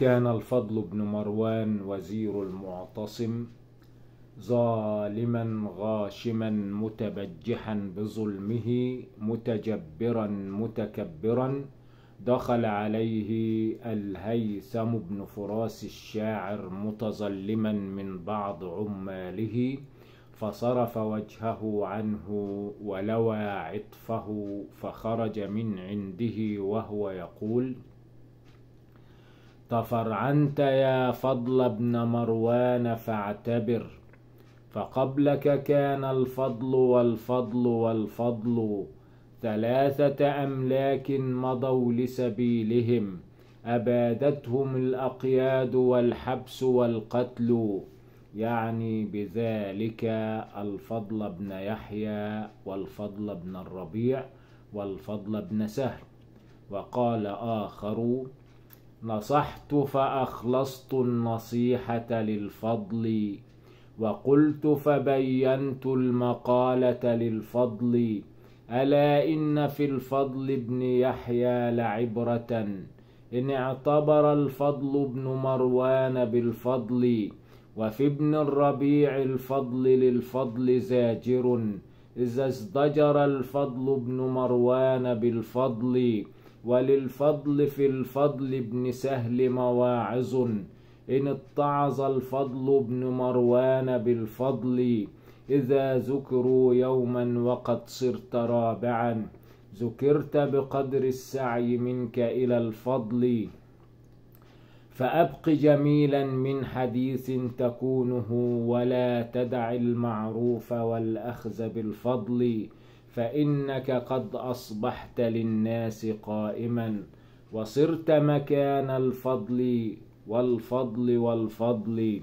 كان الفضل بن مروان وزير المعتصم ظالما غاشما متبجحا بظلمه متجبرا متكبرا دخل عليه الهيثم بن فراس الشاعر متظلما من بعض عماله فصرف وجهه عنه ولوى عطفه فخرج من عنده وهو يقول تفرعنت يا فضل ابن مروان فاعتبر. فقبلك كان الفضل والفضل والفضل ثلاثة أملاك مضوا لسبيلهم أبادتهم الأقياد والحبس والقتل. يعني بذلك الفضل بن يحيى والفضل بن الربيع والفضل بن سهل. وقال آخر نصحت فأخلصت النصيحة للفضل وقلت فبينت المقالة للفضل ألا إن في الفضل ابن يحيى لعبرة؟ إن اعتبر الفضل ابن مروان بالفضل وفي ابن الربيع الفضل للفضل زاجر إذا ازدجر الفضل ابن مروان بالفضل. وللفضل في الفضل ابن سهل مواعظ. إن اتعظ الفضل ابن مروان بالفضل إذا ذكروا يوما وقد صرت رابعا. ذكرت بقدر السعي منك إلى الفضل. فأبق جميلا من حديث تكونه ولا تدع المعروف والأخذ بالفضل. فإنك قد أصبحت للناس قائما وصرت مكان الفضل والفضل والفضل.